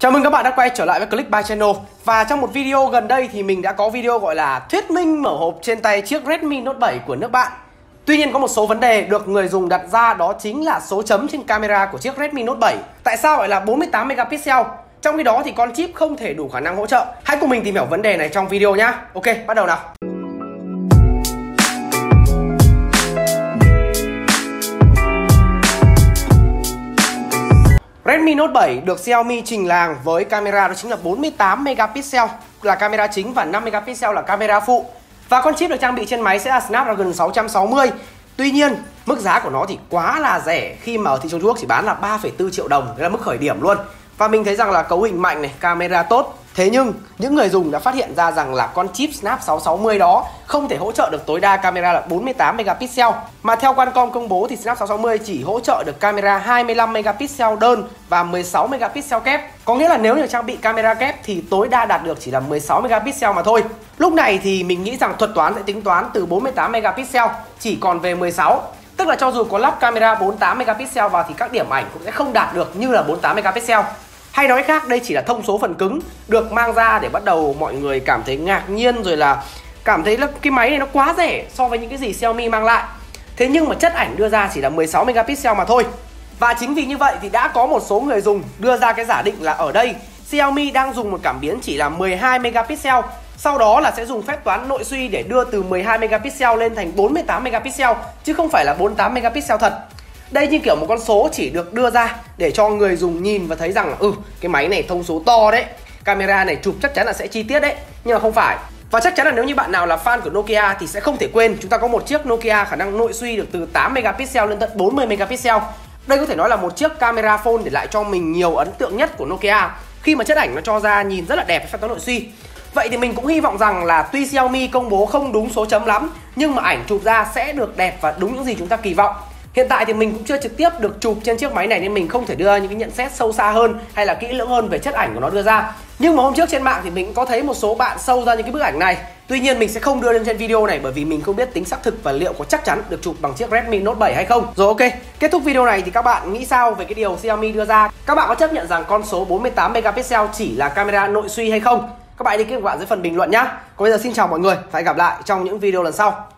Chào mừng các bạn đã quay trở lại với Click by Channel. Và trong một video gần đây thì mình đã có video gọi là thuyết minh mở hộp trên tay chiếc Redmi Note 7 của nước bạn. Tuy nhiên có một số vấn đề được người dùng đặt ra đó chính là số chấm trên camera của chiếc Redmi Note 7 Tại sao lại là 48 megapixel? Trong khi đó thì con chip không thể đủ khả năng hỗ trợ. Hãy cùng mình tìm hiểu vấn đề này trong video nhé Ok, bắt đầu nào. Redmi Note 7 được Xiaomi trình làng với camera đó chính là 48 megapixel là camera chính và 5 megapixel là camera phụ. Và con chip được trang bị trên máy sẽ là Snapdragon 660. Tuy nhiên, mức giá của nó thì quá là rẻ khi mà ở thị trường Trung Quốc chỉ bán là 3,4 triệu đồng, đấy là mức khởi điểm luôn. Và mình thấy rằng là cấu hình mạnh này, camera tốt. Thế nhưng, những người dùng đã phát hiện ra rằng là con chip Snap 660 đó không thể hỗ trợ được tối đa camera là 48 megapixel, mà theo Qualcomm công bố thì Snap 660 chỉ hỗ trợ được camera 25 megapixel đơn và 16 megapixel kép. Có nghĩa là nếu như trang bị camera kép thì tối đa đạt được chỉ là 16 megapixel mà thôi. Lúc này thì mình nghĩ rằng thuật toán sẽ tính toán từ 48 megapixel, chỉ còn về 16 Tức là cho dù có lắp camera 48 megapixel vào thì các điểm ảnh cũng sẽ không đạt được như là 48 megapixel. Hay nói khác, đây chỉ là thông số phần cứng, được mang ra để bắt đầu mọi người cảm thấy ngạc nhiên rồi là cảm thấy là cái máy này nó quá rẻ so với những cái gì Xiaomi mang lại. Thế nhưng mà chất ảnh đưa ra chỉ là 16 megapixel mà thôi. Và chính vì như vậy thì đã có một số người dùng đưa ra cái giả định là ở đây, Xiaomi đang dùng một cảm biến chỉ là 12 megapixel, sau đó là sẽ dùng phép toán nội suy để đưa từ 12 megapixel lên thành 48 megapixel, chứ không phải là 48 megapixel thật. Đây như kiểu một con số chỉ được đưa ra để cho người dùng nhìn và thấy rằng ừ cái máy này thông số to đấy, camera này chụp chắc chắn là sẽ chi tiết đấy, nhưng mà không phải. Và chắc chắn là nếu như bạn nào là fan của Nokia thì sẽ không thể quên, chúng ta có một chiếc Nokia khả năng nội suy được từ 8 megapixel lên tận 40 megapixel. Đây có thể nói là một chiếc camera phone để lại cho mình nhiều ấn tượng nhất của Nokia. Khi mà chất ảnh nó cho ra nhìn rất là đẹp với phép toán nội suy. Vậy thì mình cũng hy vọng rằng là tuy Xiaomi công bố không đúng số chấm lắm, nhưng mà ảnh chụp ra sẽ được đẹp và đúng những gì chúng ta kỳ vọng. Hiện tại thì mình cũng chưa trực tiếp được chụp trên chiếc máy này nên mình không thể đưa những cái nhận xét sâu xa hơn hay là kỹ lưỡng hơn về chất ảnh của nó đưa ra. Nhưng mà hôm trước trên mạng thì mình cũng có thấy một số bạn sâu ra những cái bức ảnh này. Tuy nhiên mình sẽ không đưa lên trên video này bởi vì mình không biết tính xác thực và liệu có chắc chắn được chụp bằng chiếc Redmi Note 7 hay không. Rồi ok, kết thúc video này thì các bạn nghĩ sao về cái điều Xiaomi đưa ra? Các bạn có chấp nhận rằng con số 48 megapixel chỉ là camera nội suy hay không? Các bạn đi kết quả dưới phần bình luận nhá. Còn bây giờ xin chào mọi người và hẹn gặp lại trong những video lần sau.